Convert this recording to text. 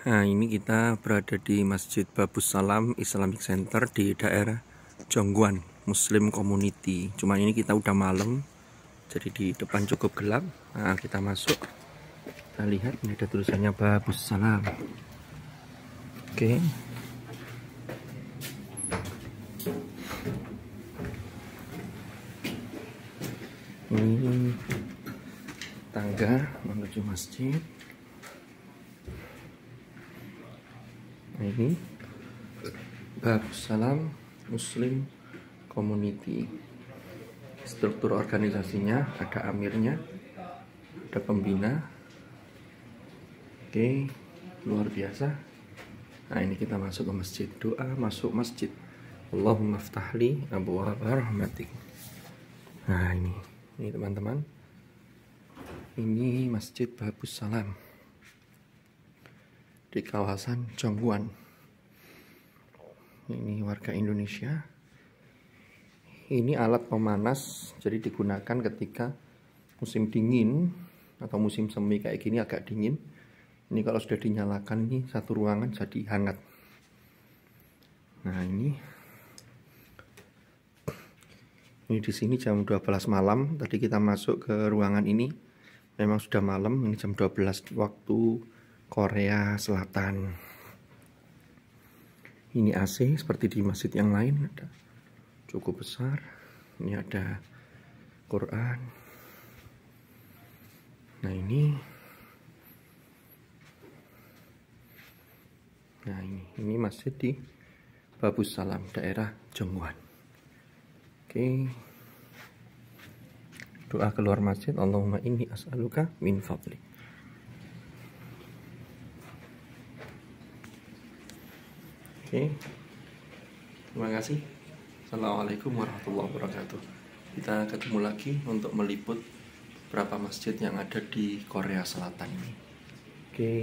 Nah, ini kita berada di Masjid Babus Salam Islamic Center di daerah Jongguan Muslim Community. Cuma ini kita udah malam, jadi di depan cukup gelap. Nah, kita masuk. Kita lihat ini ada tulisannya Babus Salam. Oke. Ini tangga menuju masjid. Ini Bab Salam Muslim Community. Struktur organisasinya ada amirnya ada pembina. Oke luar biasa. Nah ini kita masuk ke masjid. Doa masuk masjid. Allahumma ftahli abu rahmatik. Nah ini. Ini teman-teman. Ini masjid Babus Salam di kawasan Jongguan. Ini warga Indonesia. Ini alat pemanas, jadi digunakan ketika musim dingin atau musim semi kayak gini agak dingin. Ini kalau sudah dinyalakan ini satu ruangan jadi hangat. Nah ini, ini di sini jam 12 malam. Tadi kita masuk ke ruangan ini, memang sudah malam. Ini jam 12 waktu Korea Selatan. Ini AC seperti di masjid yang lain ada cukup besar. Ini ada Quran. Nah ini, nah ini, ini masjid di Babus Salam daerah Jongguan. Oke. Doa keluar masjid Allahumma inni as'aluka min fadlik. Oke. Okay. Terima kasih. Assalamualaikum warahmatullahi wabarakatuh. Kita ketemu lagi untuk meliput beberapa masjid yang ada di Korea Selatan ini. Oke. Okay.